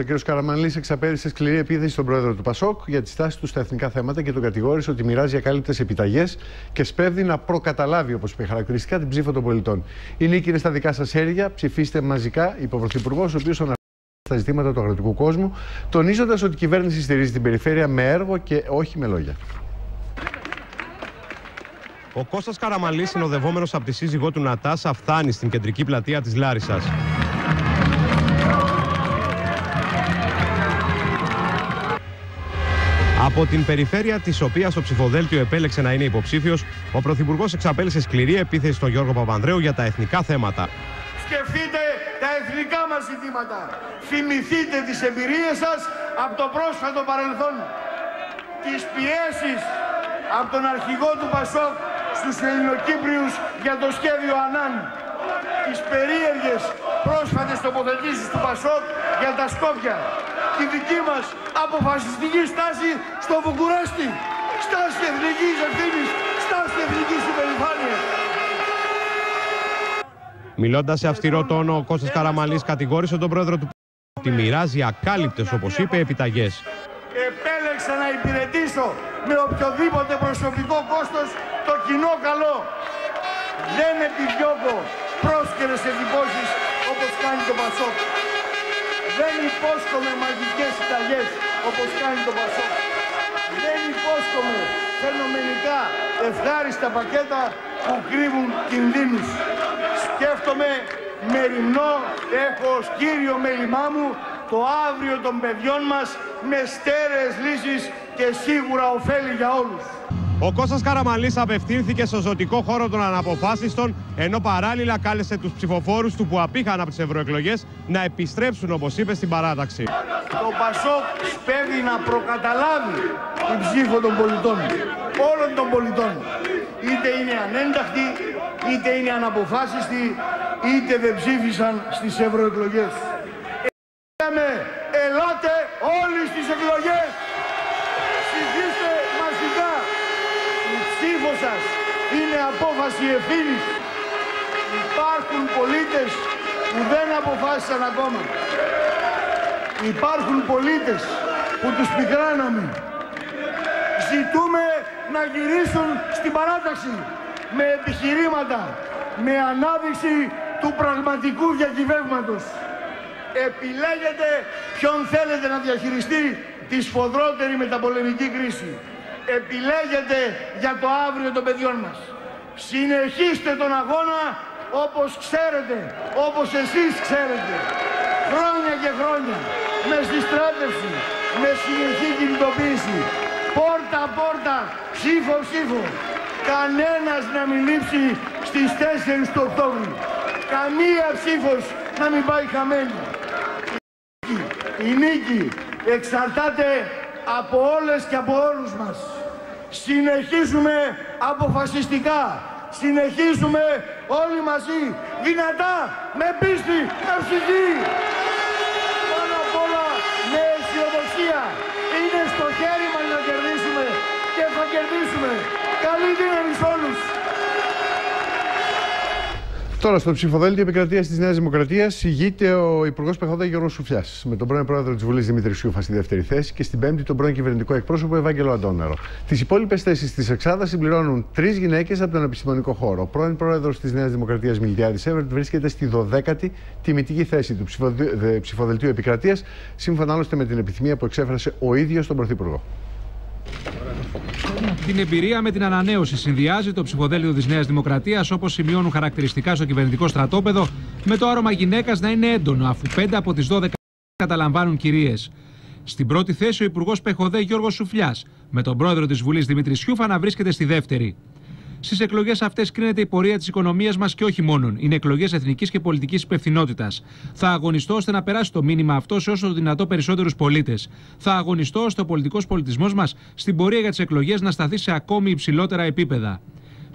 Ο κ. Καραμανλή εξαπέδησε σκληρή επίθεση στον πρόεδρο του Πασόκ για τη στάση του στα εθνικά θέματα και τον κατηγόρησε ότι μοιράζει ακάλυπτες επιταγές και σπέβδει να προκαταλάβει, όπως είπε χαρακτηριστικά, την ψήφο των πολιτών. Η νίκη είναι στα δικά σας χέρια. Ψηφίστε μαζικά, είπε ο Πρωθυπουργός, ο οποίος αναφέρει στα ζητήματα του αγροτικού κόσμου, τονίζοντας ότι η κυβέρνηση στηρίζει την περιφέρεια με έργο και όχι με λόγια. Ο Κώστας Καραμαλής, συνοδευόμενος από τη σύζυγό του Νατάσα, φτάνει στην κεντρική πλατεία της Λάρισας. Από την περιφέρεια της οποίας το ψηφοδέλτιο επέλεξε να είναι υποψήφιος, ο Πρωθυπουργός εξαπέλυσε σκληρή επίθεση στον Γιώργο Παπανδρέου για τα εθνικά θέματα. Σκεφτείτε τα εθνικά μας ζητήματα. Θυμηθείτε τις εμπειρίες σας από το πρόσφατο παρελθόν. Τις πιέσεις από τον αρχηγό του Πασόκ στους Ελληνοκύπριους για το σχέδιο Ανάν. Τις περίεργες πρόσφατες τοποθετήσεις του Πασόκ για τα Σκόπια. Τη δική μας αποφασιστική στάση στο Βουκουρέστι. Στάση εθνικής ευθύνης, στάση εθνικής υπερηφάνειας. Μιλώντας σε αυστηρό τόνο, ο Κώστας Καραμαλής κατηγόρησε τον πρόεδρο του ότι μοιράζει ακάλυπτες, όπως είπε, επιταγές. Επέλεξα να υπηρετήσω με οποιοδήποτε προσωπικό κόστος το κοινό καλό. Δεν επιδιώκω πρόσκαιρες εντυπώσεις όπως κάνει το Πασόκ. Δεν υπόσχομαι μαγικές συνταγές όπως κάνει το Πασόκ. Δεν υπόσχομαι φαινομενικά ευχάριστα πακέτα που κρύβουν κινδύνους. Σκέφτομαι μεριμνό, έχω ως κύριο μέλημά μου το αύριο των παιδιών μας με στέρεες λύσεις και σίγουρα ωφέλη για όλους. Ο Κώστας Καραμαλής απευθύνθηκε στο ζωτικό χώρο των αναποφάσιστων, ενώ παράλληλα κάλεσε τους ψηφοφόρους του που απήχαν από τις ευρωεκλογές να επιστρέψουν, όπως είπε, στην παράταξη. Το Πασόκ σπέβει να προκαταλάβει την ψήφο των πολιτών, όλων των πολιτών. Είτε είναι ανένταχτοι, είτε είναι αναποφάσιστοι, είτε δεν ψήφισαν στις ευρωεκλογές. Λέμε, ελάτε όλοι στις εκλογές. Ψηφίστε μαζικά. Η ψήφο σας είναι απόφαση ευθύνης. Υπάρχουν πολίτες που δεν αποφάσισαν ακόμα. Υπάρχουν πολίτες που τους πικράναμε. Ζητούμε να γυρίσουν στην παράταξη με επιχειρήματα, με ανάδειξη του πραγματικού διακυβεύματος. Επιλέγετε ποιον θέλετε να διαχειριστεί τη σφοδρότερη μεταπολεμική κρίση. Επιλέγετε για το αύριο των παιδιών μας. Συνεχίστε τον αγώνα όπως ξέρετε, όπως εσείς ξέρετε. Χρόνια και χρόνια, με συστράτευση, με συνεχή κινητοποίηση. Πόρτα πόρτα, ψήφο ψήφο. Κανένας να μην λείψει στις 4 του Οκτώβρη. Καμία ψήφος να μην πάει χαμένη. Η νίκη εξαρτάται από όλες και από όλους μας. Συνεχίζουμε αποφασιστικά. Συνεχίζουμε όλοι μαζί, δυνατά, με πίστη, με ψυχή. Τώρα, στο ψηφοδέλτιο επικρατείας της Νέας Δημοκρατίας ηγείται ο Υπουργός Πεχόδα Γιώργος Σουφιάς, με τον πρώην πρόεδρο της Βουλής Δημήτρης Σιούφα στη δεύτερη θέση και στην πέμπτη τον πρώην κυβερνητικό εκπρόσωπο Ευάγγελο Αντώνερο. Τις υπόλοιπες θέσεις της Εξάδας συμπληρώνουν τρεις γυναίκες από τον επιστημονικό χώρο. Ο πρώην πρόεδρος της Νέας Δημοκρατίας Μιλτιάδης Εύερτ βρίσκεται στη 12η τιμητική θέση του ψηφοδελτίου επικρατείας, σύμφωνα άλλωστε με την επιθυμία που εξέφρασε ο ίδιος τον Πρωθυπουργό. Την εμπειρία με την ανανέωση συνδυάζει το ψηφοδέλτιο της Νέας Δημοκρατίας, όπως σημειώνουν χαρακτηριστικά στο κυβερνητικό στρατόπεδο, με το άρωμα γυναίκας να είναι έντονο, αφού 5 από τις 12 καταλαμβάνουν κυρίες. Στην πρώτη θέση ο Υπουργός Πεχοδέ Γιώργος Σουφλιάς, με τον πρόεδρο της Βουλής Δημήτρη Σιούφα να βρίσκεται στη δεύτερη. Στις εκλογές αυτές κρίνεται η πορεία της οικονομίας μας και όχι μόνον. Είναι εκλογές εθνικής και πολιτικής υπευθυνότητας. Θα αγωνιστώ ώστε να περάσει το μήνυμα αυτό σε όσο το δυνατό περισσότερους πολίτες. Θα αγωνιστώ ώστε ο πολιτικός πολιτισμός μας στην πορεία για τις εκλογές να σταθεί σε ακόμη υψηλότερα επίπεδα.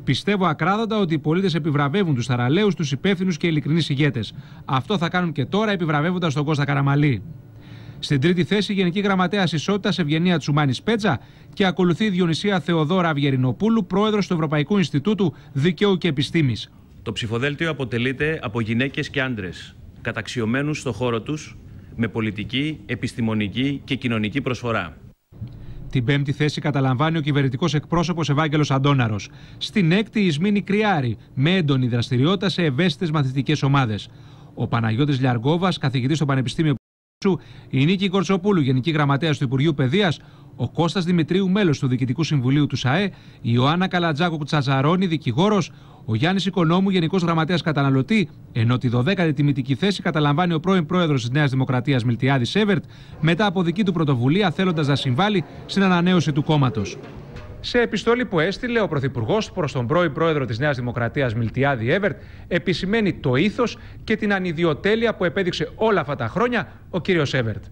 Πιστεύω ακράδαντα ότι οι πολίτες επιβραβεύουν τους θαραλέους, τους υπεύθυνους και ειλικρινείς ηγέτες. Αυτό θα κάνουν και τώρα επιβραβεύοντας τον Κώστα Καραμαλή. Στην τρίτη θέση, Γενική Γραμματέα Ισότητας Ευγενία Τσουμάνης Πέτζα και ακολουθεί η Διονυσία Θεοδόρα Αυγερινοπούλου, πρόεδρος του Ευρωπαϊκού Ινστιτούτου Δικαίου και Επιστήμης. Το ψηφοδέλτιο αποτελείται από γυναίκες και άντρες, καταξιωμένους στο χώρο τους με πολιτική, επιστημονική και κοινωνική προσφορά. Την πέμπτη θέση καταλαμβάνει ο κυβερνητικός εκπρόσωπος Ευάγγελος Αντόναρο. Στην έκτη, η Ισμήνη Κριάρη, με έντονη δραστηριότητα σε ευαίσθητες μαθητικές ομάδες. Ο Παναγιώτης Λιαργόβα, καθηγητής στο Πανεπιστήμιο η Νίκη Κορτσοπούλου, Γενική Γραμματέας του Υπουργείου Παιδείας, ο Κώστας Δημητρίου, μέλος του Διοικητικού Συμβουλίου του ΣΑΕ, η Ιωάννα Καλατζάκου Τσαζαρώνη, δικηγόρος, ο Γιάννης Οικονόμου, Γενικός Γραμματέας Καταναλωτή, ενώ τη 12η τιμητική θέση καταλαμβάνει ο πρώην πρόεδρος της Νέας Δημοκρατίας Μιλτιάδης Σέβερτ, μετά από δική του πρωτοβουλία, θέλοντας να συμβάλλει στην ανανέωση του κόμματος. Σε επιστολή που έστειλε ο Πρωθυπουργός προς τον πρώην πρόεδρο της Νέας Δημοκρατίας Μιλτιάδη Εύερτ, επισημαίνει το ήθος και την ανιδιοτέλεια που επέδειξε όλα αυτά τα χρόνια ο κύριος Εύερτ.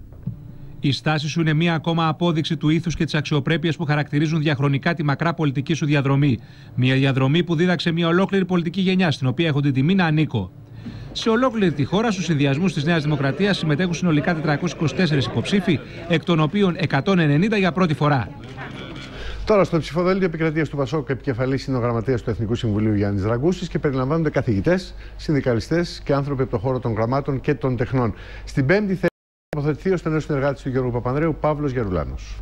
Η στάση σου είναι μία ακόμα απόδειξη του ήθους και της αξιοπρέπειας που χαρακτηρίζουν διαχρονικά τη μακρά πολιτική σου διαδρομή. Μια διαδρομή που δίδαξε μια ολόκληρη πολιτική γενιά, στην οποία έχω την τιμή να ανήκω. Σε ολόκληρη τη χώρα, στους συνδυασμούς της Νέας Δημοκρατίας συμμετέχουν συνολικά 424 υποψήφοι, εκ των οποίων 190 για πρώτη φορά. Τώρα, στο ψηφοδέλτιο επικρατείας του Πασόκ, επικεφαλής είναι ο γραμματέα του Εθνικού Συμβουλίου Γιάννης Ραγκούση και περιλαμβάνονται καθηγητές, συνδικαλιστές και άνθρωποι από το χώρο των γραμμάτων και των τεχνών. Στην πέμπτη θέση τοποθετηθεί ο στενός συνεργάτης του Γιώργου Παπανδρέου, Παύλος Γερουλάνος.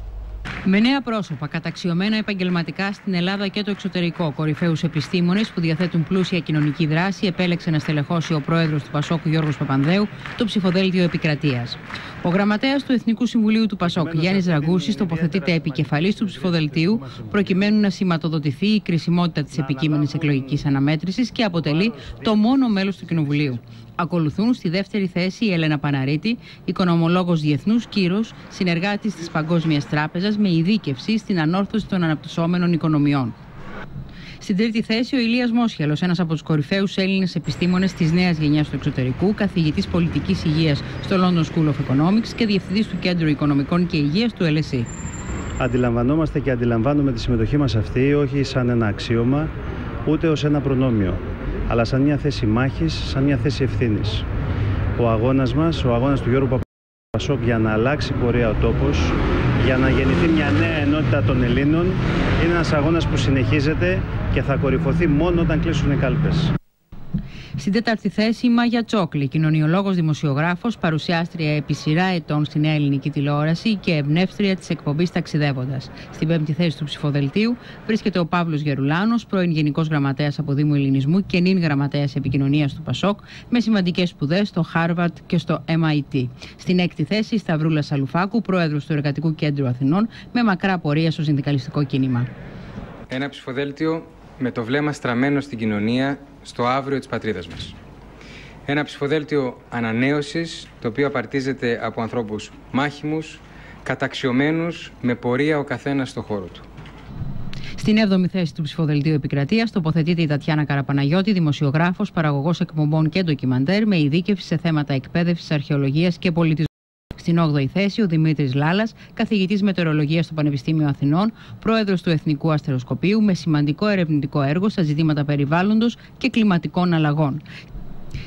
Με νέα πρόσωπα, καταξιωμένα επαγγελματικά στην Ελλάδα και το εξωτερικό, κορυφαίους επιστήμονες που διαθέτουν πλούσια κοινωνική δράση, επέλεξε να στελεχώσει ο πρόεδρος του Πασόκ Γιώργος Παπανδρέου το ψηφοδέλτιο επικρατείας. Ο γραμματέας του Εθνικού Συμβουλίου του Πασόκ, Γιάννης Ραγκούση, τοποθετείται επικεφαλή του ψηφοδελτίου, προκειμένου να σηματοδοτηθεί η κρισιμότητα της επικείμενης εκλογικής αναμέτρησης και αποτελεί το μόνο μέλος του Κοινοβουλίου. Ακολουθούν στη δεύτερη θέση η Έλενα Παναρίτη, οικονομολόγος διεθνούς κύρος, συνεργάτης της Παγκόσμιας Τράπεζας με ειδίκευση στην ανόρθωση των αναπτυσσόμενων οικονομιών. Στην τρίτη θέση ο Ηλίας Μόσχελος, ένας από τους κορυφαίους Έλληνες επιστήμονες της νέας γενιάς του εξωτερικού, καθηγητής πολιτικής υγείας στο London School of Economics και διευθυντής του Κέντρου Οικονομικών και Υγείας του LSE. Αντιλαμβανόμαστε και αντιλαμβάνουμε τη συμμετοχή μας αυτή όχι σαν ένα αξίωμα, ούτε ως ένα προνόμιο αλλά σαν μια θέση μάχης, σαν μια θέση ευθύνης. Ο αγώνας μας, ο αγώνας του Γιώργου Παπασόκ για να αλλάξει πορεία ο τόπος, για να γεννηθεί μια νέα ενότητα των Ελλήνων, είναι ένας αγώνας που συνεχίζεται και θα κορυφωθεί μόνο όταν κλείσουν οι κάλπες. Στην τέταρτη θέση η Μάγια Τσόκλη, κοινωνιολόγος δημοσιογράφος, παρουσιάστρια επί σειρά ετών στη Νέα Ελληνική Τηλεόραση και εμπνεύστρια της εκπομπής Ταξιδεύοντας. Στην πέμπτη θέση του ψηφοδελτίου βρίσκεται ο Παύλος Γερουλάνος, πρώην Γενικός Γραμματέας Απόδημου Ελληνισμού και νυν Γραμματέας Επικοινωνίας του Πασόκ, με σημαντικές σπουδές στο Χάρβαρντ και στο MIT. Στην έκτη θέση η Σταυρούλα Σαλουφάκου, πρόεδρος του Εργατικού Κέντρου Αθηνών, με μακρά πορεία στο συνδικαλιστικό κίνημα. Ένα ψηφοδέλτιο με το βλέμμα στραμμένο στην κοινωνία, στο αύριο της πατρίδας μας. Ένα ψηφοδέλτιο ανανέωσης, το οποίο απαρτίζεται από ανθρώπους μάχιμους, καταξιωμένους, με πορεία ο καθένας στο χώρο του. Στην 7η θέση του ψηφοδελτίου επικρατείας τοποθετείται η Τατιάνα Καραπαναγιώτη, δημοσιογράφος, παραγωγός εκπομπών και ντοκιμαντέρ, με ειδίκευση σε θέματα εκπαίδευσης, αρχαιολογίας και πολιτισμού. Στην 8η θέση ο Δημήτρης Λάλας, καθηγητής μετεωρολογίας στο Πανεπιστήμιο Αθηνών, πρόεδρος του Εθνικού Αστεροσκοπείου, με σημαντικό ερευνητικό έργο στα ζητήματα περιβάλλοντος και κλιματικών αλλαγών.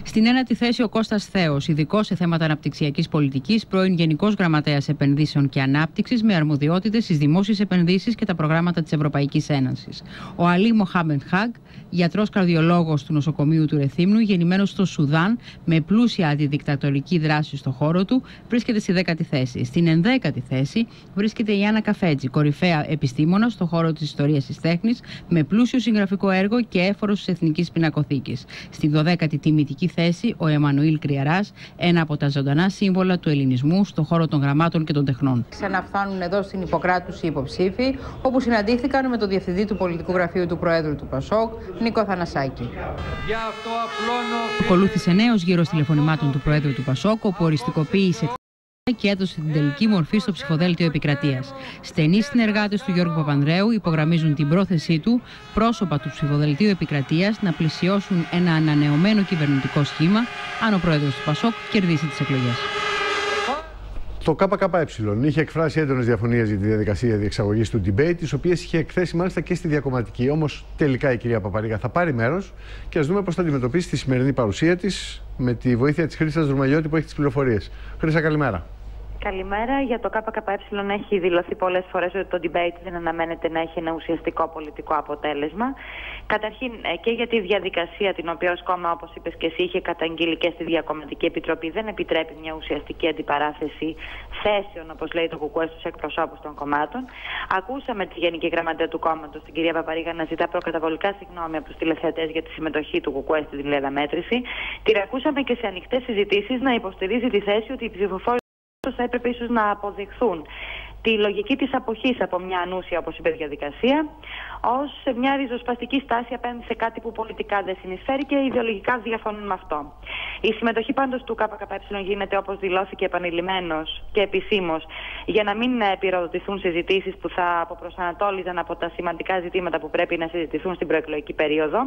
Στην ένατη θέση ο Κώστας Θέος, ειδικός σε θέματα αναπτυξιακής πολιτικής, πρώην Γενικός Γραμματέας Επενδύσεων και Ανάπτυξης με αρμοδιότητες στις δημόσιες επενδύσεις και τα προγράμματα της Ευρωπαϊκής Ένωσης. Ο Αλή Μοχάμεντ Χαγ, γιατρός καρδιολόγος του νοσοκομείου του Ρεθύμνου, γεννημένος στο Σουδάν με πλούσια αντιδικτατορική δράση στο χώρο του, βρίσκεται στη δέκατη θέση. Στην ενδέκατη θέση βρίσκεται η Άννα Καφέτζη, κορυφαία επιστήμονας στο χώρο της ιστορίας της τέχνης, με πλούσιο συγγραφικό έργο και έφορος της Εθνικής Πινακοθήκης. Στην δωδέκατη τιμητική θέση ο Εμμανουήλ Κριαράς, ένα από τα ζωντανά σύμβολα του ελληνισμού στον χώρο των γραμμάτων και των τεχνών. Ξαναφθάνουν εδώ στην υποκράτουση υποψήφοι, όπου συναντήθηκαν με τον διευθυντή του πολιτικού γραφείου του Προέδρου του Πασόκ, Νίκο Θανασάκη. Ακολούθησε νέος γύρος τηλεφωνημάτων του Προέδρου του Πασόκ, όπου οριστικοποίησε και έδωσε την τελική μορφή στο ψηφοδέλτιο επικρατείας. Στενοί συνεργάτες του Γιώργου Παπανδρέου υπογραμμίζουν την πρόθεσή του πρόσωπα του ψηφοδελτίου επικρατείας να πλησιώσουν ένα ανανεωμένο κυβερνητικό σχήμα αν ο πρόεδρος του Πασόκ κερδίσει τις εκλογές. Το ΚΚΕ είχε εκφράσει έντονες διαφωνίες για τη διαδικασία διεξαγωγής του debate, τις οποίες είχε εκθέσει μάλιστα και στη διακομματική. Όμως τελικά η κυρία Παπαρίγα θα πάρει μέρος και ας δούμε πώς θα αντιμετωπίσει τη σημερινή παρουσία της με τη βοήθεια της Χρήσας Δρουμαλιώτη που έχει τις πληροφορίες. Χρήσα, καλημέρα. Καλημέρα. Για το ΚΚΕ έχει δηλωθεί πολλές φορές ότι το debate δεν αναμένεται να έχει ένα ουσιαστικό πολιτικό αποτέλεσμα. Καταρχήν ε, και για τη διαδικασία την οποία ως κόμμα όπως είπες και εσύ είχε καταγγείλει και στη Διακομματική Επιτροπή δεν επιτρέπει μια ουσιαστική αντιπαράθεση θέσεων όπως λέει το ΚΚΕ στους εκπροσώπους των κομμάτων. Ακούσαμε τη Γενική Γραμματέα του κόμματος, την κυρία Παπαρίγα, να ζητά προκαταβολικά συγγνώμη από τους τηλεθεατές για τη συμμετοχή του ΚΚΕ στη τηλεδαμέτρηση. Την ακούσαμε και σε ανοιχτές συζητήσεις να υποστηρίζει τη θέση ότι οι ψηφοφόροι θα έπρεπε ίσως να αποδειχθούν τη λογική της αποχής από μια ανούσια, όπως είπε, διαδικασία, ως μια ριζοσπαστική στάση απέναντι σε κάτι που πολιτικά δεν συνεισφέρει και ιδεολογικά διαφωνούν με αυτό. Η συμμετοχή πάντως του ΚΚΕ γίνεται όπως δηλώθηκε επανειλημμένος και επισήμως για να μην πυροδοτηθούν συζητήσεις που θα αποπροσανατόλιζαν από τα σημαντικά ζητήματα που πρέπει να συζητηθούν στην προεκλογική περίοδο.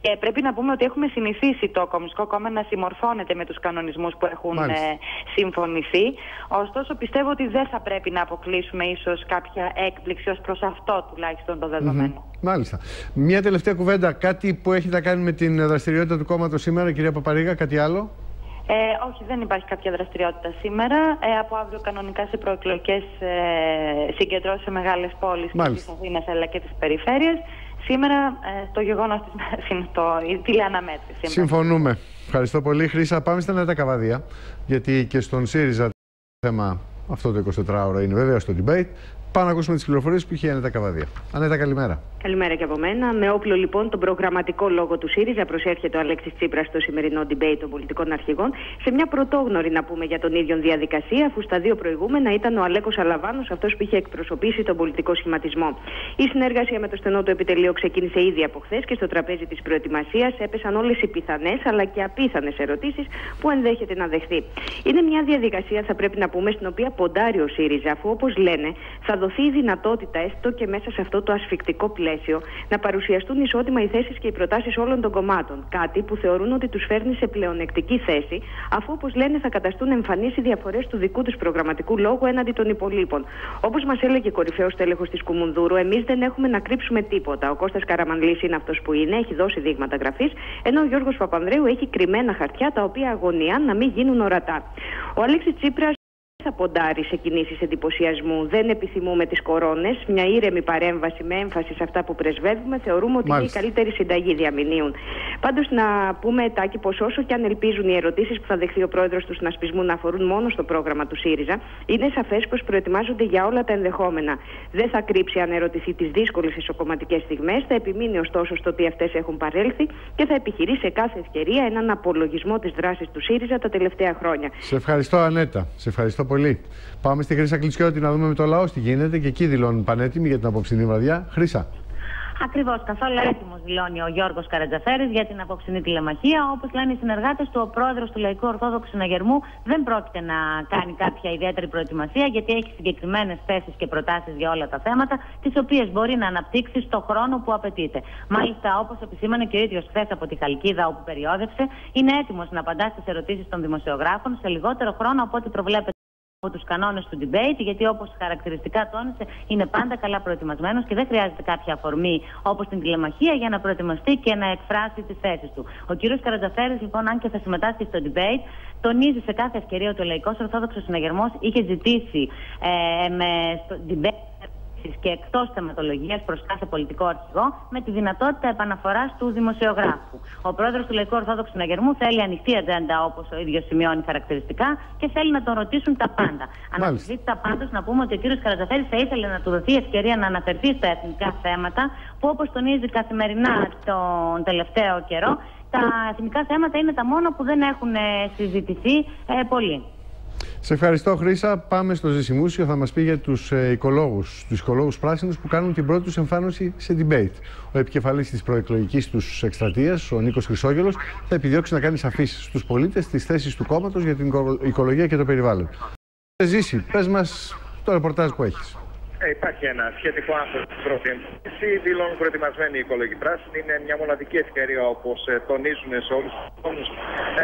Και πρέπει να πούμε ότι έχουμε συνηθίσει το Κομμουνιστικό Κόμμα να συμμορφώνεται με τους κανονισμούς που έχουν ε, συμφωνηθεί. Ωστόσο πιστεύω ότι δεν θα πρέπει να αποκλείσουμε αποκλείσουμε ίσως κάποια έκπληξη ως προς αυτό τουλάχιστον το δεδομένο. Μάλιστα. Μια τελευταία κουβέντα. Κάτι που έχει να κάνει με την δραστηριότητα του κόμματος σήμερα, κυρία Παπαρίγα, κάτι άλλο; Ε, όχι, δεν υπάρχει κάποια δραστηριότητα σήμερα. Ε, από αύριο κανονικά σε προεκλογικές ε, συγκεντρώσεις σε μεγάλες πόλεις και τη Αθήνα αλλά και τις περιφέρειες. Σήμερα ε, το γεγονός της μέρα είναι το, η τηλεαναμέτρηση. Συμφωνούμε. Ευχαριστώ πολύ. Χρήσα, πάμε στα νέα καβαδία. Γιατί και στον ΣΥΡΙΖΑ το θέμα αυτό το 24ωρο είναι βέβαια στο debate. Πάμε να ακούσουμε τις πληροφορίες που είχε η Ανέτα Καβαδία. Ανέτα, καλημέρα. Καλημέρα και από μένα. Με όπλο λοιπόν τον προγραμματικό λόγο του ΣΥΡΙΖΑ προσέρχεται ο Αλέξης Τσίπρας στο σημερινό debate των πολιτικών αρχηγών σε μια πρωτόγνωρη να πούμε για τον ίδιο διαδικασία, αφού στα δύο προηγούμενα ήταν ο Αλέκος Αλαβάνος αυτός που είχε εκπροσωπήσει τον πολιτικό σχηματισμό. Η συνεργασία με το στενό του επιτελείο ξεκίνησε ήδη από χθες και στο τραπέζι της προετοιμασίας έπεσαν όλες οι πιθανές αλλά και απίθανες ερωτήσεις που ενδέχεται να δεχθεί. Είναι μια διαδικασία, θα πρέπει να πούμε, στην οποία ποντάρει ο ΣΥΡΙΖΑ, αφού όπως λένε θα δοθεί η δυνατότητα, έστω και μέσα σε αυτό το ασφικτικό πλαίσιο, να παρουσιαστούν ισότιμα οι θέσεις και οι προτάσεις όλων των κομμάτων. Κάτι που θεωρούν ότι τους φέρνει σε πλεονεκτική θέση, αφού όπως λένε θα καταστούν εμφανείς οι διαφορές του δικού τους προγραμματικού λόγου έναντι των υπολείπων. Όπως μας έλεγε κορυφαίος τέλεχος της Κουμουνδούρου, εμείς δεν έχουμε να κρύψουμε τίποτα. Ο Κώστας Καραμανλής είναι αυτός που είναι, έχει δώσει δείγματα γραφής, ενώ ο Γιώργος Παπανδρέου έχει κρυμμένα χαρτιά τα οποία αγωνιάν να μην γίνουν ορατά. Ο Αλέξης Τσίπρας θα ποντάρει σε κινήσεις εντυπωσιασμού. Δεν επιθυμούμε τις κορώνες. Μια ήρεμη παρέμβαση με έμφαση σε αυτά που πρεσβεύουμε θεωρούμε ότι είναι η καλύτερη συνταγή διαμηνύουν. Πάντως να πούμε, Τάκη, πως όσο και αν ελπίζουν οι ερωτήσεις που θα δεχθεί ο πρόεδρος του συνασπισμού να αφορούν μόνο στο πρόγραμμα του ΣΥΡΙΖΑ, είναι σαφές πως προετοιμάζονται για όλα τα ενδεχόμενα. Δεν θα κρύψει αν ερωτηθεί τις δύσκολες ισοκομματικές στιγμές, θα επιμείνει ωστόσο στο ότι αυτές έχουν παρέλθει και θα επιχειρήσει σε κάθε ευκαιρία έναν απολογισμό της δράσης του ΣΥΡΙΖΑ τα τελευταία χρόνια. Σε ευχαριστώ, Ανέτα. Σε ευχαριστώ πολύ. Πάμε στη Χρήσα Κλεισιώτη να δούμε με το λαό τι γίνεται και εκεί δηλώνουν πανέτοιμοι για την απόψινή βραδιά. Χρήσα. Ακριβώς, καθόλου έτοιμος δηλώνει ο Γιώργος Καρατζαφέρης για την απόψινή τηλεμαχία. Όπως λένε οι συνεργάτες του, ο πρόεδρος του Λαϊκού Ορθόδοξου Συναγερμού δεν πρόκειται να κάνει κάποια ιδιαίτερη προετοιμασία, γιατί έχει συγκεκριμένες θέσεις και προτάσεις για όλα τα θέματα, τις οποίες μπορεί να αναπτύξει στο χρόνο που απαιτείται. Μάλιστα, όπως επισήμανε και ο ίδιος χθες από τη Χαλκίδα, όπου περιόδευσε, είναι έτοιμος να απαντά στις ερωτήσεις των δημοσιογράφων σε λιγότερο χρόνο από ό,τι προβλέπεται από τους κανόνες του debate, γιατί όπως χαρακτηριστικά τόνισε, είναι πάντα καλά προετοιμασμένος και δεν χρειάζεται κάποια αφορμή όπως την τηλεμαχία για να προετοιμαστεί και να εκφράσει τις θέσεις του. Ο κ. Καρατζαφέρης, λοιπόν, αν και θα συμμετάσχει στο debate, τονίζει σε κάθε ευκαιρία ότι ο Λαϊκός Ορθόδοξος Συναγερμός είχε ζητήσει ε, με στο debate και εκτός θεματολογίας προς κάθε πολιτικό αρχηγό με τη δυνατότητα επαναφοράς του δημοσιογράφου. Ο πρόεδρος του Λαϊκού Ορθόδοξου Συναγερμού θέλει ανοιχτή ατζέντα, όπως ο ίδιος σημειώνει χαρακτηριστικά, και θέλει να τον ρωτήσουν τα πάντα. Αναμφισβήτητα πάντως να πούμε ότι ο κ. Καρατζαφέρη θα ήθελε να του δοθεί ευκαιρία να αναφερθεί στα εθνικά θέματα, που όπως τονίζει καθημερινά τον τελευταίο καιρό, τα εθνικά θέματα είναι τα μόνα που δεν έχουν συζητηθεί ε, πολύ. Σε ευχαριστώ, Χρήσα. Πάμε στο Ζησιμούσιο. Θα μας πει για τους ε, οικολόγους, τους οικολόγους πράσινους που κάνουν την πρώτη τους εμφάνιση σε debate. Ο επικεφαλής της προεκλογικής τους εκστρατείας, ο Νίκος Χρυσόγελος, θα επιδιώξει να κάνει σαφείς στους πολίτες τις θέσεις του κόμματος για την οικολογία και το περιβάλλον. Ζήσει, πες μας το ρεπορτάζ που έχεις. Ε, υπάρχει ένα σχετικό άνθρωπο στην πρώτη εμφάνιση. Δηλώνουν προετοιμασμένοι οι οικολογικοί πράσινοι. Είναι μια μοναδική ευκαιρία, όπως ε, τονίζουν σε όλους τους χρόνου,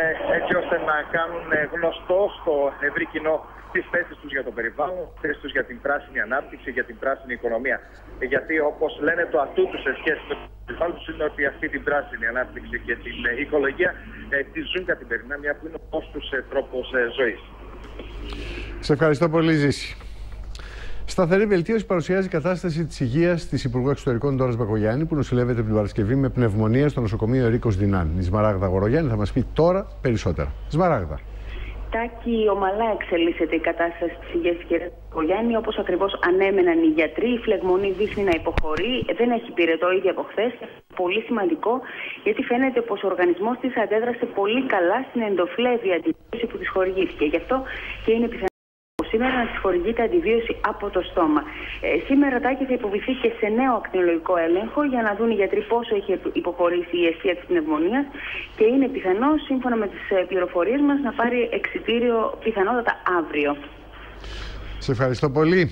ε, έτσι ώστε να κάνουν ε, γνωστό στο ευρύ κοινό τις θέσεις τους για το περιβάλλον, τις θέσεις τους για την πράσινη ανάπτυξη, για την πράσινη οικονομία. Ε, γιατί, όπως λένε, το ατού τους σε σχέση με το περιβάλλον τους είναι ότι αυτή την πράσινη ανάπτυξη και την οικολογία τη ζουν καθημερινά, μια που είναι ο τους τρόπος ζωής. Σε ευχαριστώ πολύ, Ζήση. Σταθερή βελτίωση παρουσιάζει η κατάσταση της υγείας της Υπουργού Εξωτερικών Ντόρας Μπακογιάννη, που νοσηλεύεται την Παρασκευή με πνευμονία στο νοσοκομείο Ερίκος Δινάν. Η Σμαράγδα Γορογιάννη θα μας πει τώρα περισσότερα. Σμαράγδα. Τάκη, ομαλά εξελίσσεται η κατάσταση της υγείας της κυρίας Κογιάννη, όπως ακριβώς ανέμεναν οι γιατροί. Η φλεγμονή δείχνει να υποχωρεί, δεν έχει πυρετό ήδη από χθες. Πολύ σημαντικό, γιατί φαίνεται πως ο οργανισμός της αντέδρασε πολύ καλά στην εντοφλέβη αντιβίωση που της χορηγήθηκε. Γι' αυτό και είναι πιθανό σήμερα να τη χορηγείται αντιβίωση από το στόμα. Ε, σήμερα Τάκη θα υποβληθεί και σε νέο ακτινολογικό έλεγχο για να δουν οι γιατροί πόσο έχει υποχωρήσει η αιστεία της πνευμονίας και είναι πιθανό, σύμφωνα με τις ε, πληροφορίες μας, να πάρει εξητήριο πιθανότατα αύριο. Σε ευχαριστώ πολύ.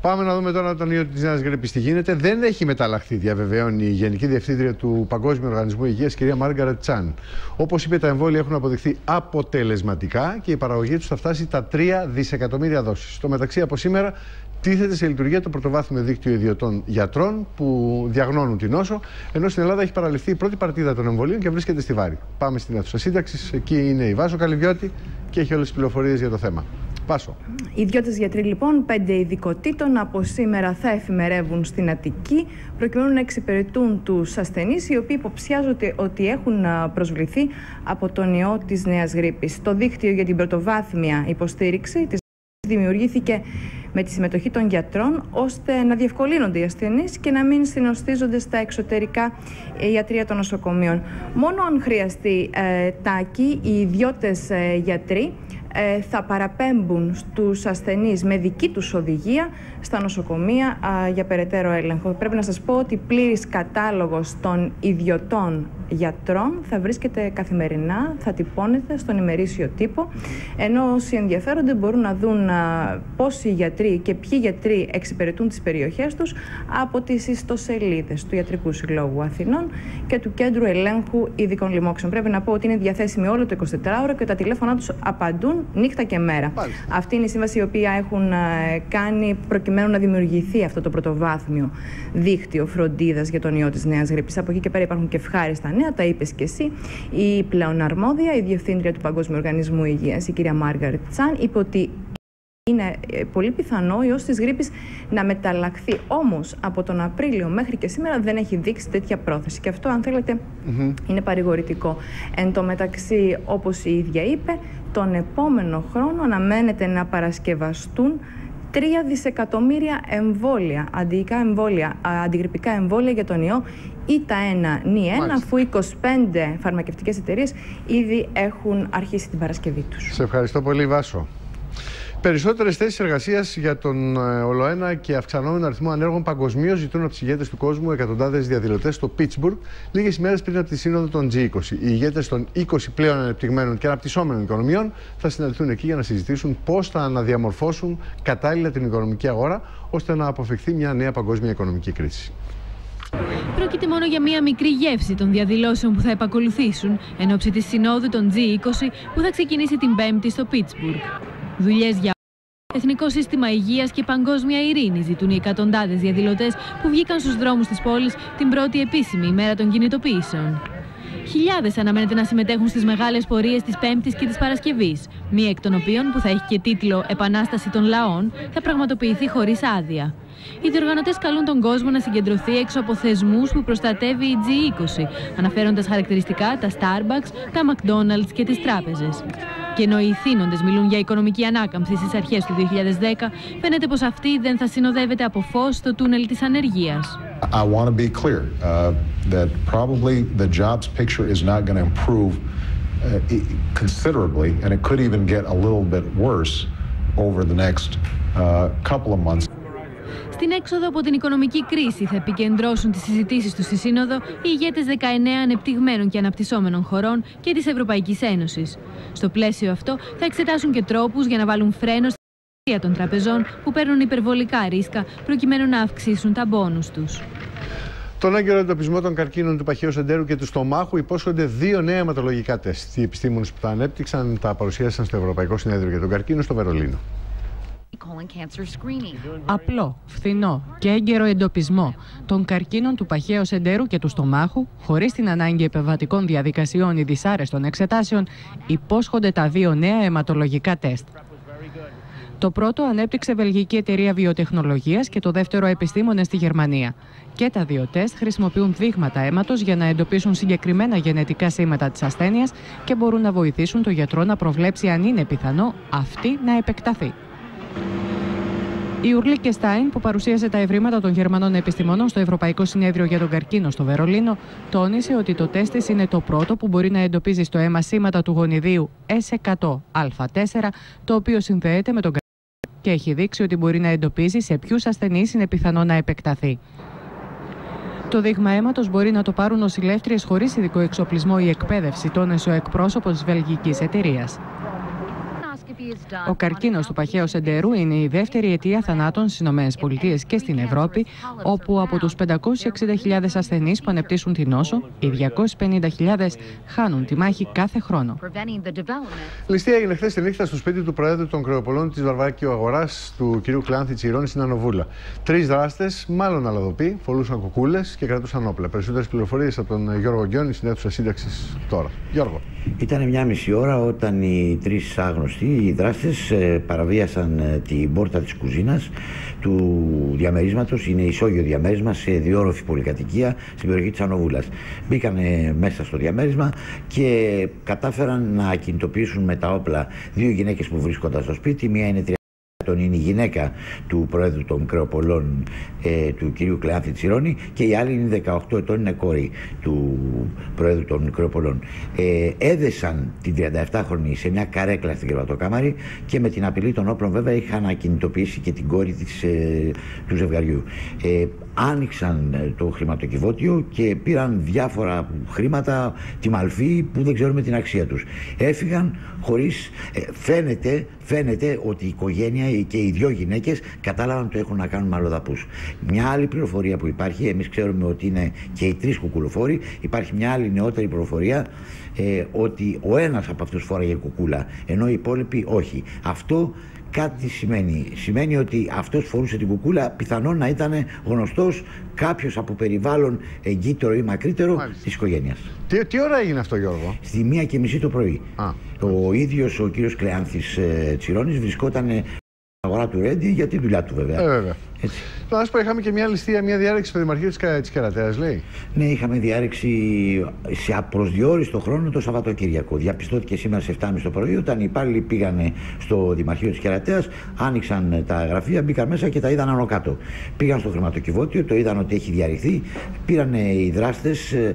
Πάμε να δούμε τώρα τον ιό της Νέας Γρήπης τι γίνεται. Δεν έχει μεταλλαχθεί, διαβεβαίωνει η Γενική Διευθύντρια του Παγκόσμιου Οργανισμού Υγείας, κυρία Μάργαρετ Τσάν. Όπως είπε, τα εμβόλια έχουν αποδειχθεί αποτελεσματικά και η παραγωγή τους θα φτάσει τα 3 δισεκατομμύρια δόσεις. Στο μεταξύ, από σήμερα τίθεται σε λειτουργία το πρωτοβάθμιο δίκτυο ιδιωτών γιατρών που διαγνώνουν την νόσο, ενώ στην Ελλάδα έχει παραλυφθεί η πρώτη παρτίδα των εμβολίων και βρίσκεται στη Βάρη. Πάμε στην αίθουσα σύνταξης. Εκεί είναι η Βάσο Καλυβιώτη και έχει όλες τις πληροφορίες για το θέμα. Πάσο. Οι ιδιώτε γιατροί, λοιπόν, πέντε ειδικοτήτων από σήμερα θα εφημερεύουν στην Αττική, προκειμένου να εξυπηρετούν τους ασθενείς, οι οποίοι υποψιάζονται ότι έχουν προσβληθεί από τον ιό της νέας γρήπης. Το δίκτυο για την πρωτοβάθμια υποστήριξη της δημιουργήθηκε με τη συμμετοχή των γιατρών ώστε να διευκολύνονται οι ασθενείς και να μην συνοστίζονται στα εξωτερικά ιατρία των νοσοκομείων. Μόνο αν χρειαστεί ε, τάκι, οι ιδιώτες ε, γιατροί ε, θα παραπέμπουν στους ασθενείς με δική τους οδηγία στα νοσοκομεία για περαιτέρω έλεγχο. Πρέπει να σας πω ότι πλήρης κατάλογος των ιδιωτών γιατρών θα βρίσκεται καθημερινά, θα τυπώνεται στον ημερήσιο τύπο, ενώ όσοι ενδιαφέρονται μπορούν να δουν α, πόσοι γιατροί και ποιοι γιατροί εξυπηρετούν τις περιοχές τους από τις ιστοσελίδες του Ιατρικού Συλλόγου Αθηνών και του Κέντρου Ελέγχου Ειδικών Λοιμόξεων. Πρέπει να πω ότι είναι διαθέσιμοι όλο το 24ωρο και τα τηλέφωνά τους απαντούν νύχτα και μέρα. Αυτή είναι η σύμβαση η οποία έχουν κάνει προκειμένου να δημιουργηθεί αυτό το πρωτοβάθμιο δίκτυο φροντίδας για τον ιό της νέας γρήπης. Από εκεί και πέρα υπάρχουν και ευχάριστα νέα, τα είπες και εσύ. Η πλέον αρμόδια, η διευθύντρια του Παγκόσμιου Οργανισμού Υγείας, η κυρία Μάργαρετ Τσάν, είπε ότι είναι ε, πολύ πιθανό ο ιός της γρήπης να μεταλλαχθεί. Όμως από τον Απρίλιο μέχρι και σήμερα δεν έχει δείξει τέτοια πρόθεση. Και αυτό αν θέλετε είναι παρηγορητικό. Εν τω μεταξύ όπως η ίδια είπε, τον επόμενο χρόνο αναμένεται να παρασκευαστούν 3 δισεκατομμύρια εμβόλια, αντιϊκά εμβόλια, αντιγρυπικά εμβόλια για τον ιό ή τα 1 νη 1, αφού 25 φαρμακευτικές εταιρείες ήδη έχουν αρχίσει την παρασκευή τους. Σε ευχαριστώ πολύ Βάσο. Περισσότερες θέσεις εργασίας για τον ε, ολοένα και αυξανόμενο αριθμό ανέργων παγκοσμίως ζητούν από τους ηγέτες του κόσμου εκατοντάδες διαδηλωτές στο Πίτσμπουργκ λίγες ημέρες πριν από τη σύνοδο των G20. Οι ηγέτες των 20 πλέον ανεπτυγμένων και αναπτυσσόμενων οικονομιών θα συναντηθούν εκεί για να συζητήσουν πώς θα αναδιαμορφώσουν κατάλληλα την οικονομική αγορά ώστε να αποφευχθεί μια νέα παγκόσμια οικονομική κρίση. Πρόκειται μόνο για μία μικρή γεύση των διαδηλώσεων που θα επακολουθήσουν εν ώψη της συνόδου των G20 που θα ξεκινήσει την Πέμπτη στο Πίτσμπουργκ. Δουλειές για Εθνικό Σύστημα Υγείας και Παγκόσμια Ειρήνη ζητούν οι εκατοντάδες διαδηλωτές που βγήκαν στους δρόμους της πόλης την πρώτη επίσημη ημέρα των κινητοποιήσεων. Χιλιάδες αναμένεται να συμμετέχουν στις μεγάλες πορείες της Πέμπτης και της Παρασκευής, μία εκ των οποίων, που θα έχει και τίτλο Επανάσταση των Λαών, θα πραγματοποιηθεί χωρίς άδεια. Οι διοργανωτές καλούν τον κόσμο να συγκεντρωθεί έξω από θεσμούς που προστατεύει η G20, αναφέροντας χαρακτηριστικά τα Starbucks, τα McDonald's και τις τράπεζες. Και ενώ οι θύνοντε μιλούν για οικονομική ανάκαμψη στι αρχέ του 2010, φαίνεται πω αυτή δεν θα συνοδεύεται από φω στο τούνελ τη ανεργία. I want to be clear uh, that probably the jobs picture is not going to improve uh, considerably, and it could even get a little bit worse over the next uh, couple of months. Στην έξοδο από την οικονομική κρίση θα επικεντρώσουν τις συζητήσεις τους στη Σύνοδο οι ηγέτες 19 ανεπτυγμένων και αναπτυσσόμενων χωρών και της Ευρωπαϊκής Ένωσης. Στο πλαίσιο αυτό θα εξετάσουν και τρόπους για να βάλουν φρένο στην των τραπεζών που παίρνουν υπερβολικά ρίσκα προκειμένου να αυξήσουν τα μπόνους τους. Τον έγκαιρο εντοπισμό των καρκίνων του παχαίου σεντέρου και του στομάχου υπόσχονται δύο νέα αιματολογικά τεστ. Οι επιστήμονες που τα ανέπτυξαν τα παρουσίασαν στο Ευρωπαϊκό Συνέδριο για τον Καρκίνο στο Βερολίνο. Απλό, φθηνό και έγκαιρο εντοπισμό των καρκίνων του παχαίου εντέρου και του στομάχου, χωρίς την ανάγκη επεμβατικών διαδικασιών ή δυσάρεστων εξετάσεων, υπόσχονται τα δύο νέα αιματολογικά τεστ. Το πρώτο ανέπτυξε βελγική εταιρεία βιοτεχνολογίας και το δεύτερο επιστήμονες στη Γερμανία. Και τα δύο τεστ χρησιμοποιούν δείγματα αίματος για να εντοπίσουν συγκεκριμένα γενετικά σήματα της ασθένειας και μπορούν να βοηθήσουν το γιατρό να προβλέψει αν είναι πιθανό αυτή να επεκταθεί. Η Ουρλίκε Στάιν, που παρουσίασε τα ευρήματα των Γερμανών επιστημονών στο Ευρωπαϊκό Συνέδριο για τον Καρκίνο στο Βερολίνο, τόνισε ότι το τεστ είναι το πρώτο που μπορεί να εντοπίζει στο αίμα σήματα του γονιδίου S100α4, το οποίο συνδέεται με τον καρκίνο και έχει δείξει ότι μπορεί να εντοπίζει σε ποιους ασθενείς είναι πιθανό να επεκταθεί. Το δείγμα αίματος μπορεί να το πάρουν νοσηλεύτριες χωρίς ειδικό εξοπλισμό ή εκπαίδευση, τόνισε ο εκπρόσωπος της βελγικής εταιρείας. Ο καρκίνος του παχαίου σεντερού είναι η δεύτερη αιτία θανάτων στις ΗΠΑ και στην Ευρώπη, όπου από τους 560.000 ασθενείς που ανεπτύσσουν την νόσο, οι 250.000 χάνουν τη μάχη κάθε χρόνο. Ληστεία έγινε χθες τη νύχτα στο σπίτι του Προέδρου των Κρεοπολών της Βαρβάκιο Αγοράς, του κ. Κλάνθη Τσιρόνη στην Ανοβούλα. Τρεις δράστες, μάλλον αλαδοποί, φορούσαν κουκούλες και κρατούσαν όπλα. Περισσότερες πληροφορίες από τον Γιώργο Γκιόνη στην αίθουσα σύνταξης τώρα. Γιώργο. Ήταν μια μισή ώρα όταν οι τρεις άγνωστοι, οι δράστες, ε, παραβίασαν ε, την πόρτα της κουζίνας του διαμερίσματος. Είναι ισόγειο διαμέρισμα σε διόροφη πολυκατοικία στην περιοχή της Ανοβούλας. Μπήκαν μέσα στο διαμέρισμα και κατάφεραν να κινητοποιήσουν με τα όπλα δύο γυναίκες που βρίσκονταν στο σπίτι. Μία είναι είναι η γυναίκα του Πρόεδρου των Κρεοπολών ε, του κυρίου Κλεάνθη Τσιρόνη και η άλλη είναι 18 ετών, είναι κόρη του Πρόεδρου των Κρεοπολών. Ε, έδεσαν την 37χρονη σε μια καρέκλα στην κρεβατοκάμαρη και με την απειλή των όπλων βέβαια είχαν ακινητοποιήσει και την κόρη της, ε, του ζευγαριού. Ε, άνοιξαν ε, το χρηματοκιβώτιο και πήραν διάφορα χρήματα, τη μαλφή που δεν ξέρουμε την αξία τους. Έφυγαν χωρίς, ε, φαίνεται, φαίνεται ότι η οικογένεια και οι δύο γυναίκες κατάλαβαν ότι έχουν να κάνουν με αλλοδαπούς. Μια άλλη πληροφορία που υπάρχει, εμείς ξέρουμε ότι είναι και οι τρεις κουκουλοφόροι, υπάρχει μια άλλη νεότερη πληροφορία ε, ότι ο ένας από αυτούς φόραγε κουκούλα, ενώ οι υπόλοιποι όχι. Αυτό κάτι σημαίνει. Σημαίνει ότι αυτός φορούσε την κουκούλα πιθανόν να ήταν γνωστός κάποιος από περιβάλλον εγκύτερο ή μακρύτερο Μάλιστα. της οικογένειας. Τι, τι ώρα έγινε αυτό Γιώργο; Στη μία και μισή το πρωί. Α. Ο ίδιος ο κύριος Κλεάνθης ε, Τσιρόνης βρισκόταν αγορά του Ρέντι για τη δουλειά του βέβαια. Ε, βέβαια. Έτσι. Να σου πω, είχαμε και μια ληστεία, μια διάρρηξη στο Δημαρχείο της Κερατέας, λέει. Ναι, είχαμε διάρρηξη σε απροσδιόριστο χρόνο το Σαββατοκύριακο. Διαπιστώθηκε σήμερα σε 7.30 το πρωί, όταν οι υπάλληλοι πήγαν στο Δημαρχείο της Κερατέας, άνοιξαν τα γραφεία, μπήκαν μέσα και τα είδαν άνω κάτω. Πήγαν στο χρηματοκιβώτιο, το είδαν ότι έχει διαρριχθεί. Πήραν οι δράστες, ε,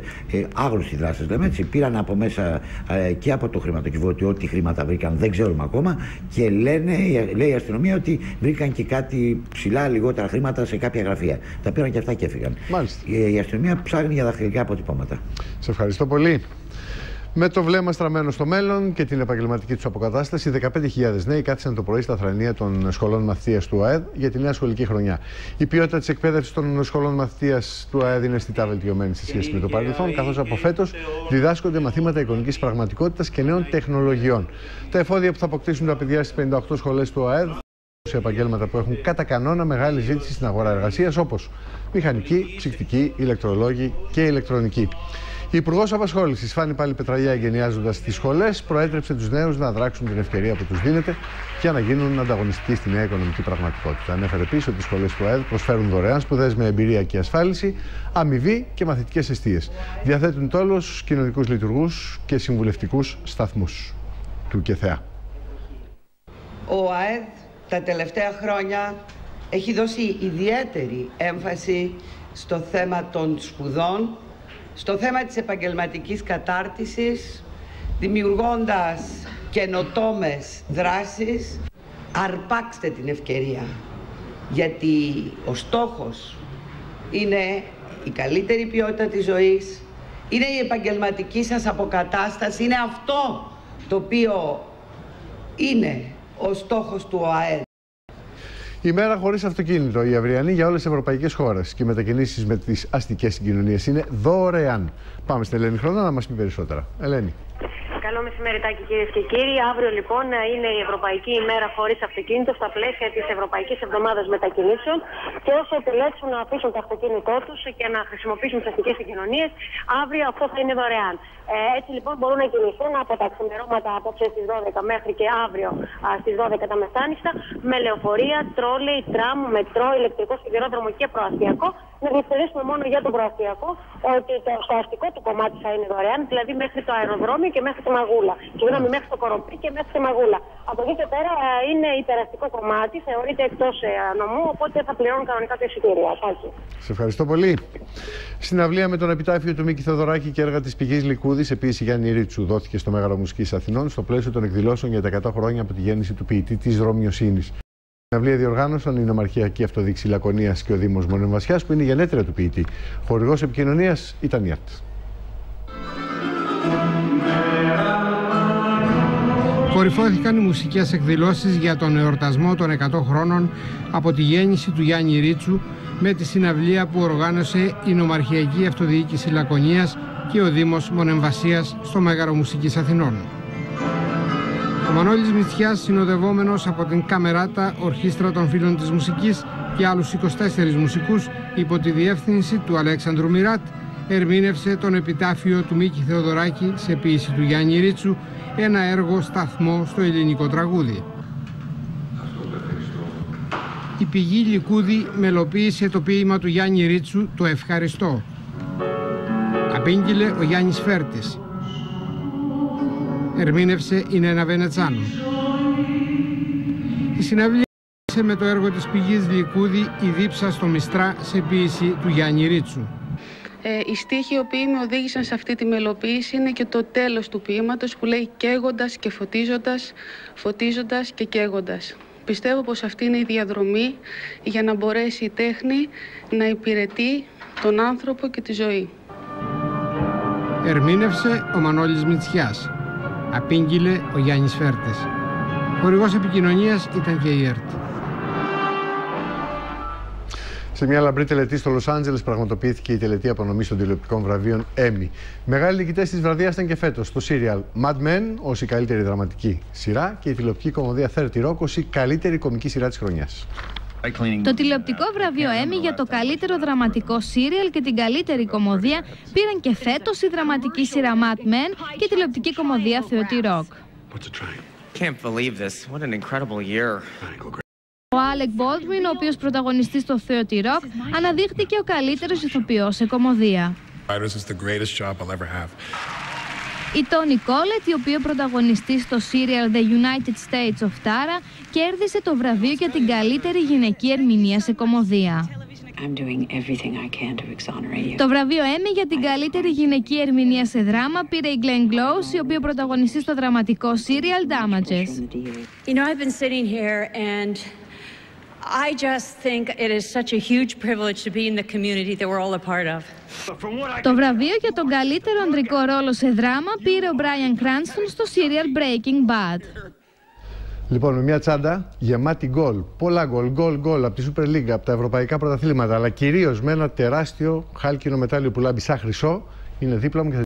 άγνωστοι δράστες λέμε έτσι, πήραν από μέσα ε, και από το χρηματοκιβώτιο ό,τι χρήματα βρήκαν, δεν ξέρουμε ακόμα. Και λένε, λέει η αστυνομία ότι βρήκαν και κάτι ψηλά λιγότερα χρήματα σε κάποια γραφεία. Τα πήραν και αυτά και έφυγαν. Μάλιστα. Η, αστυνομία ψάχνει για δαχτυλικά αποτυπώματα. Σε ευχαριστώ πολύ. Με το βλέμμα στραμμένο στο μέλλον και την επαγγελματική τους αποκατάσταση, 15.000 νέοι κάθισαν το πρωί στα θρανία των σχολών μαθητείας του ΑΕΔ για τη νέα σχολική χρονιά. Η ποιότητα της εκπαίδευσης των σχολών μαθητείας του ΑΕΔ είναι αισθητά βελτιωμένη σε σχέση με το παρελθόν, καθώς από φέτος διδάσκονται μαθήματα εικονικής πραγματικότητας και νέων τεχνολογιών. Τα εφόδια που θα αποκτήσουν τα παιδιά στις 58 σχολές του ΑΕΔ σε επαγγέλματα που έχουν κατά κανόνα μεγάλη ζήτηση στην αγορά εργασίας, όπως μηχανική, ψυκτική, ηλεκτρολόγοι και ηλεκτρονική. Η Υπουργός Απασχόλησης, Φάνη Πάλι Πετραγιά, εγκαινιάζοντας τις σχολές, προέτρεψε τους νέους να δράξουν την ευκαιρία που τους δίνεται και να γίνουν ανταγωνιστικοί στη νέα οικονομική πραγματικότητα. Ανέφερε επίσης ότι οι σχολές του ΑΕΔ προσφέρουν δωρεάν σπουδές με εμπειρία και ασφάλιση, αμοιβή και μαθητικές αιστείες. Διαθέτουν τόλους κοινωνικούς λειτουργούς και συμβουλευτικούς σταθμούς του ΚΕΘΕΑ. Ο ΑΕΔ τα τελευταία χρόνια έχει δώσει ιδιαίτερη έμφαση στο θέμα των σπουδών, στο θέμα της επαγγελματικής κατάρτισης, δημιουργώντας καινοτόμες δράσεις. Αρπάξτε την ευκαιρία, γιατί ο στόχος είναι η καλύτερη ποιότητα της ζωής, είναι η επαγγελματική σας αποκατάσταση, είναι αυτό το οποίο είναι ο στόχος του ΟΑΕ. Η μέρα χωρίς αυτοκίνητο, η αυριανή για όλες τις ευρωπαϊκές χώρες και οι μετακινήσεις με τις αστικές συγκοινωνίες είναι δωρεάν. Πάμε στην Ελένη Χρόνο να μας πει περισσότερα. Ελένη. Καλό μεσημεριτάκι κυρίες και κύριοι. Αύριο λοιπόν είναι η Ευρωπαϊκή ημέρα χωρίς αυτοκίνητο στα πλαίσια της Ευρωπαϊκής Εβδομάδας Μετακινήσεων. Και όσοι επιλέξουν να αφήσουν το αυτοκίνητό τους και να χρησιμοποιήσουν τις αστικές συγκοινωνίε, αύριο αυτό θα είναι δωρεάν. Ε, έτσι λοιπόν μπορούν να κινηθούν από τα ξημερώματα απόψε στις 12 μέχρι και αύριο στις 12 τα μεθάνυχτα με λεωφορεία, τρόλεϊ, τραμ, μετρό, ηλεκτρικό σιδηρόδρομο και προαστιακό. Να διευκρινίσουμε μόνο για τον προαστιακό ότι το, στο αστικό του κομμάτι θα είναι δωρεάν, δηλαδή μέχρι το αεροδρόμιο και μέχρι τη Μαγούλα. Συγγνώμη, μέχρι το Κοροπή και μέχρι τη Μαγούλα. Από εκεί και πέρα ε, είναι υπεραστικό κομμάτι, θεωρείται εκτός ε, νομού, οπότε θα πληρώνουν κανονικά το εισιτήριο. Σε ευχαριστώ πολύ. Συναυλία με τον επιτάφιο του Μίκη Θεοδωράκη και έργα της πηγής Λικούδη, επίσης Γιάννη Ρίτσου, δόθηκε στο Μέγαρο Μουσική Αθηνών στο πλαίσιο των εκδηλώσεων για τα 100 χρόνια από τη γέννηση του ποιητή της Ρωμιοσύνης. Την αυλία διοργάνωσαν η Νομαρχιακή Αυτοδείξη Λακωνίας και ο Δήμος Μονεμβασιά, που είναι η γενέτερα του ποιητή. Χορηγός επικοινωνίας ήταν η ΑΡΤ. Κορυφώθηκαν οι μουσικές εκδηλώσεις για τον εορτασμό των 100 χρόνων από τη γέννηση του Γιάννη Ρίτσου με τη συναυλία που οργάνωσε η Νομαρχιακή Αυτοδιοίκηση Λακωνίας και ο Δήμος Μονεμβασίας στο Μέγαρο Μουσικής Αθηνών. Ο Μανώλης Μητσιάς, συνοδευόμενος από την Καμεράτα, Ορχήστρα των Φίλων της Μουσικής και άλλους 24 μουσικούς υπό τη διεύθυνση του Αλέξανδρου Μιράτ, ερμήνευσε τον επιτάφιο του Μίκη Θεοδωράκη σε ποίηση του Γιάννη Ρίτσου, ένα έργο σταθμό στο ελληνικό τραγούδι. Η πηγή Λικούδη μελοποίησε το ποίημα του Γιάννη Ρίτσου «Το ευχαριστώ». Απήγγειλε ο Γιάννης Φέρτης. Ερμήνευσε η Νένα Βενετσάνο. Η συναυλία με το έργο της πηγής Λικούδη «Η δίψα στο Μιστρά» σε ποίηση του Γιάννη Ρίτσου. Ε, οι στίχοι οι οποίοι με οδήγησαν σε αυτή τη μελοποίηση είναι και το τέλος του ποίηματος που λέει καίγοντας και φωτίζοντας, φωτίζοντας και καίγοντας. Πιστεύω πως αυτή είναι η διαδρομή για να μπορέσει η τέχνη να υπηρετεί τον άνθρωπο και τη ζωή. Ερμήνευσε ο Μανώλης Μητσιάς. Απήγγειλε ο Γιάννης Φέρτης. Χορηγός επικοινωνίας ήταν και η ΕΡΤ. Σε μια λαμπρή τελετή στο Λος Άντζελες πραγματοποιήθηκε η τελετή απονομής των τηλεοπτικών βραβείων Emmy. Μεγάλοι νικητές της βραδιά ήταν και φέτος το serial Mad Men ως η καλύτερη δραματική σειρά και η τηλεοπτική κομμωδία 30 Rock ως η καλύτερη κομική σειρά της χρονιάς. Το τηλεοπτικό βραβείο Emmy για το καλύτερο δραματικό σύριαλ και την καλύτερη κομμωδία πήραν και φέτος η δραματική σειρά Mad Men και η τηλεοπτική κομμωδία 30 Rock. Can't believe this. What an incredible year. Ο Άλεκ Μπόλτμιν, ο οποίος πρωταγωνιστής στο 30 Rock, αναδείχθηκε ο καλύτερος ηθοποιός σε κομμωδία. Η Τόνι Κόλετ, η οποία πρωταγωνιστεί στο serial The United States of Tara, κέρδισε το βραβείο για την καλύτερη γυναική ερμηνεία σε κομμωδία. Το βραβείο Emmy για την καλύτερη γυναική ερμηνεία σε δράμα πήρε η Glenn Close, η οποία πρωταγωνιστεί στο δραματικό serial Damages. You know, I've been sitting here and I just think it is such a huge privilege to be in the community that we're all a part of. Το βραβείο για τον καλύτερο ανδρικό ρόλο σε δράμα πήρε ο Brian Cranston στο serial Breaking Bad. Λοιπόν, με μια τσάντα γεμάτη γκολ. Πολλά γκολ, γκολ, γκολ από τη Super League, από τα ευρωπαϊκά πρωταθλήματα, αλλά κυρίως με ένα τεράστιο χάλκινο μετάλλιο που λάμπει σαν χρυσό, είναι δίπλα μου και θα